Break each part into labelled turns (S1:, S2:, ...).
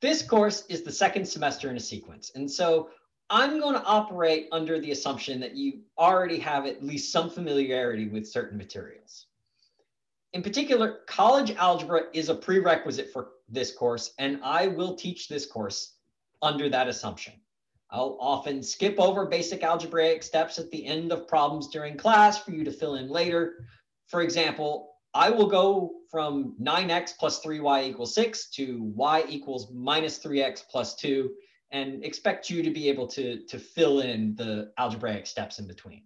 S1: This course is the second semester in a sequence. And so I'm going to operate under the assumption that you already have at least some familiarity with certain materials. In particular, college algebra is a prerequisite for this course, and I will teach this course under that assumption. I'll often skip over basic algebraic steps at the end of problems during class for you to fill in later. For example, I will go from 9x plus 3y equals 6 to y equals minus 3x plus 2 and expect you to be able to, to fill in the algebraic steps in between.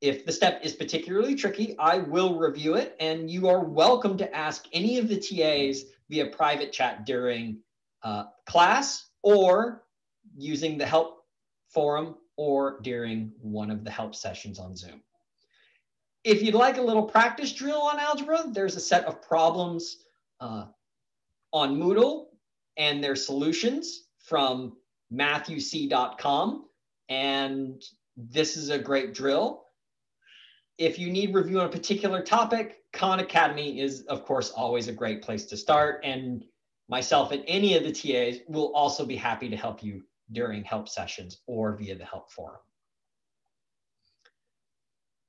S1: If the step is particularly tricky, I will review it, and you are welcome to ask any of the TAs via private chat during uh, class or using the help forum or during one of the help sessions on Zoom. If you'd like a little practice drill on algebra, there's a set of problems uh, on Moodle and their solutions from matthewc.com. And this is a great drill if you need review on a particular topic, Khan Academy is, of course, always a great place to start. And myself and any of the TAs will also be happy to help you during help sessions or via the help forum.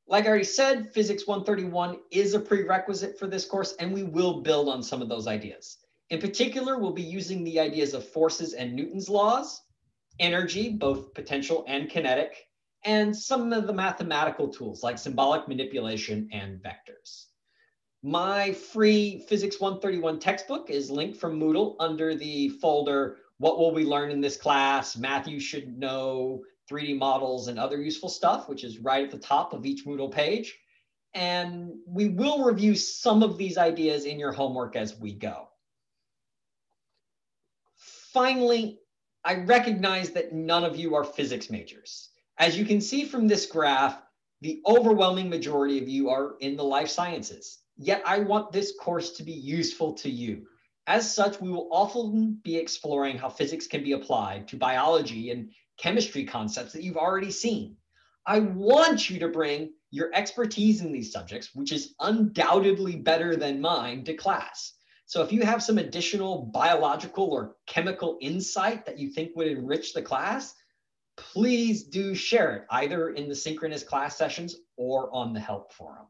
S1: Like I already said, Physics 131 is a prerequisite for this course, and we will build on some of those ideas. In particular, we'll be using the ideas of forces and Newton's laws, energy, both potential and kinetic, and some of the mathematical tools like symbolic manipulation and vectors. My free Physics 131 textbook is linked from Moodle under the folder, What Will We Learn in This Class? Matthew Should Know, 3D models, and other useful stuff, which is right at the top of each Moodle page. And we will review some of these ideas in your homework as we go. Finally, I recognize that none of you are physics majors. As you can see from this graph, the overwhelming majority of you are in the life sciences. Yet I want this course to be useful to you. As such, we will often be exploring how physics can be applied to biology and chemistry concepts that you've already seen. I want you to bring your expertise in these subjects, which is undoubtedly better than mine, to class. So if you have some additional biological or chemical insight that you think would enrich the class, please do share it either in the synchronous class sessions or on the help forum.